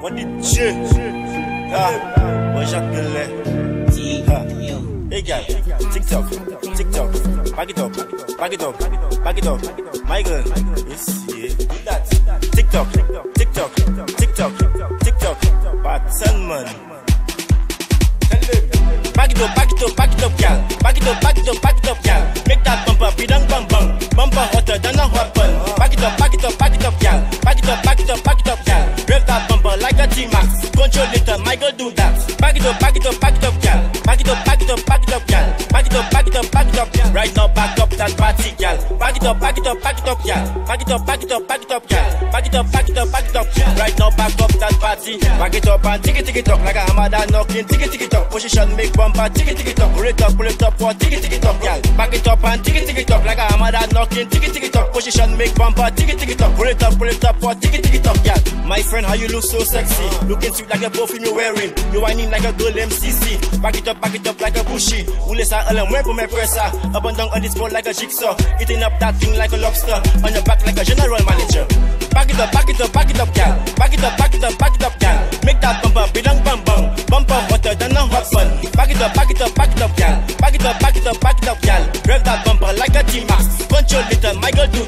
What the shit? Ah, Delay. Ah. Hey girl, TikTok, TikTok, back it up, back it up, back it up. My girl, yes, yeah. TikTok, TikTok, TikTok, TikTok, pattern man. Back it up, back it up, back it up, girl. Back it up, back it up, up. Back it up, back it up, back it up, girl. Rev that bumper like a T-Max. Control it, uh, Michael do that. Back it up, back it up, back it up, girl. Back it up, back it up, back it up, girl. Back it up, back it up, back it up, girl. Right now, back up that party, girl. Back it up, back it up, back it up, girl. Back it up, back it up, back it up, girl. Back it up, back it up, back it up. Right now, back up that party. Back it up and tick it, tick it up like a hammer that knocking. Tick it, tick it up. Position make bumper. Tick it, tick it up. Pull it up, pull it up for tick it, tick it up, girl. Back it up and tick it, tick it up like a hammer that knocking. Tick it, tick it up. Position make bumper. Tick it, tick it up. Pull it up, pull it up for tick it, tick it up, girl. My friend, how you look so sexy. Looking sweet like a perfume you're wearing. You whining like a girl MCC. Back it up, back it up like a bushy. Ule sa alam, where my presser. Up and down on this board like a jigsaw. Eating up that thing like a lobster. On your back like a general manager. Back it up, back it up, back it up, girl. Back it up, back it up, back it up, girl. Make that bumper bidang bum bum. Bumper hotter than a hot bun. Back it up, back it up, back it up, girl. Back it up, back it up, back it up, girl. Rev that bumper like a T-Max. Control it, uh, my do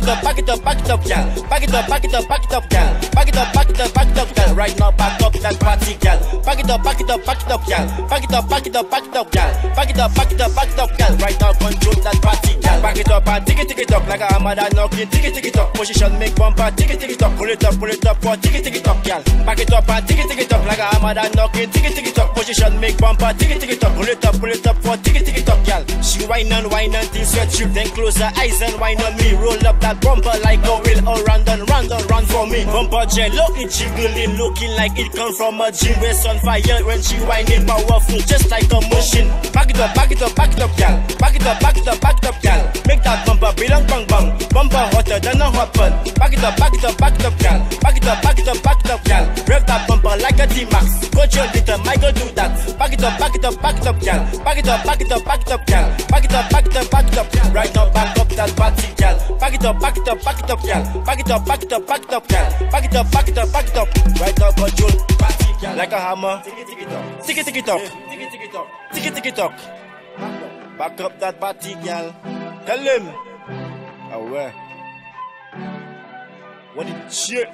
it up, back it up, back it up, girl. Back it up, back it up, back it up, girl. Back it up, back it up, back it up, girl. Right now, back up that party, girl. Back it up, back it up, back it up, girl. Back it up, back it up, back it up, girl. Back it up, back it up, back it up, girl. Right now, control that party, girl. Back it up and tick it, tick it up like a hammer that knocking. Tick it, tick it up. Position make bumper. Tick it, tick it up. Pull it up, pull it up for tick it, tick it up, girl. Back it up and tick it, tick it up like a hammer that knocking. Tick it, tick it up. Position make bumper. Tick it, tick it up. Pull it up, pull it up for tick it, tick it up, girl. She whine and whine until drip. Then close her eyes and whine on me. Roll up that bumper like a wheel. Oh, Bumper jello, it jiggling, looking like it come from a gym. Waist on fire when she whining powerful, just like a machine. Back it up, back it up, back it up, girl. Back it up, back it up, back it up, girl. Make that bumper belong bang bang. Bumper hotter than a hot bun. Back it up, back it up, back it up, girl. Back it up, back it up, back it up, girl. Rev that bumper like a T-Max. Control it, uh, Michael do that. Back it up, back it up, back it up, girl. Back it up, back it up, back it up, girl. Back it up, back it up, back it up. Right now, back up that party, girl. Back it up, back it up, back it up, girl. Back it up, back it up, back it up, girl. Back it it up, back it up, back it up. Right up control, like a hammer. Tick it, tick it up, tick it, tick it up, tick it, tick it up. Back up that party, girl. Tell him. Oh Aware. What a shit.